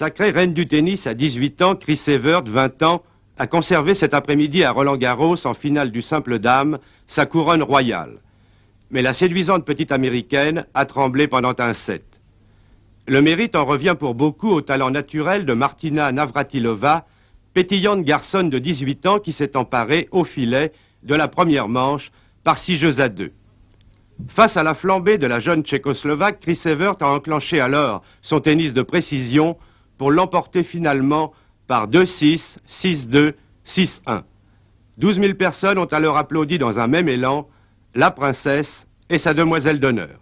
Sacrée reine du tennis à 18 ans, Chris Evert, 20 ans, a conservé cet après-midi à Roland-Garros en finale du simple dame sa couronne royale. Mais la séduisante petite américaine a tremblé pendant un set. Le mérite en revient pour beaucoup au talent naturel de Martina Navratilova, pétillante garçonne de 18 ans qui s'est emparée au filet de la première manche par six jeux à deux. Face à la flambée de la jeune tchécoslovaque, Chris Evert a enclenché alors son tennis de précision pour l'emporter finalement par 2-6, 6-2, 6-1. 12 000 personnes ont alors applaudi dans un même élan la princesse et sa demoiselle d'honneur.